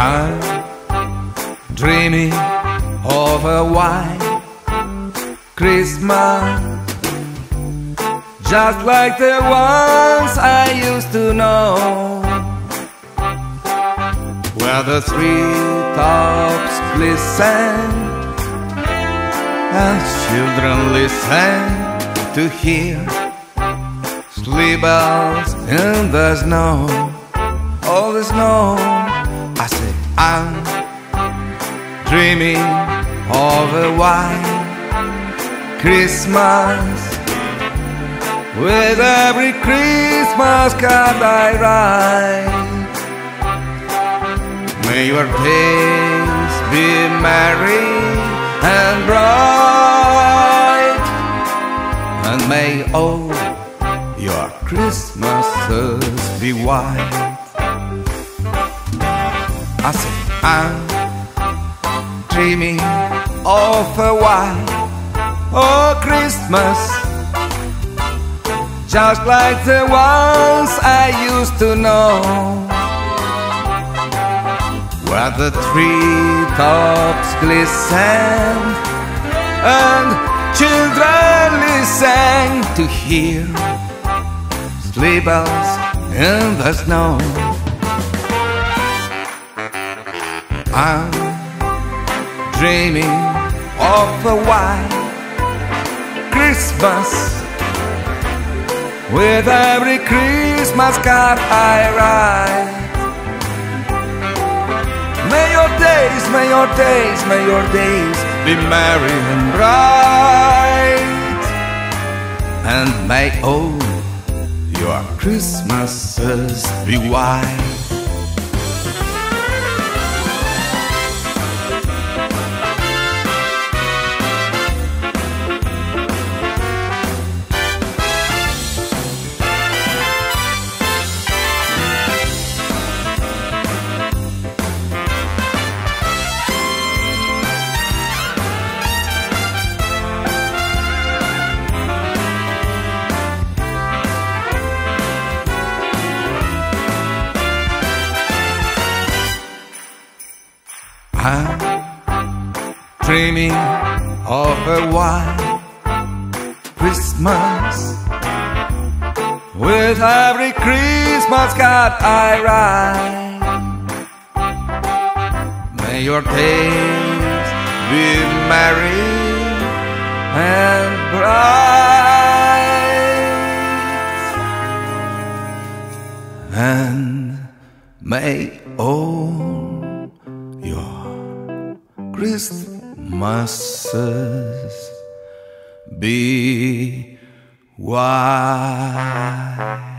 I'm dreaming of a white Christmas Just like the ones I used to know. Where the treetops glisten And children listen to hear Sleigh bells in the snow. All the snow I'm dreaming of a white Christmas with every Christmas card I write. May your days be merry and bright, and may all your Christmases be white. I say I'm dreaming of a white oh Christmas. Just like the ones I used to know. Where the treetops glisten And children listen to hear Sleigh bells in the snow I'm dreaming of a white Christmas with every Christmas card I write. May your days, may your days, may your days be merry and bright, and may all your Christmases be white. I'm dreaming of a white Christmas with every Christmas card I write. May your days be merry and bright, and may all Christmases be white.